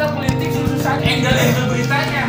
berita politik susah susah angle angle beritanya.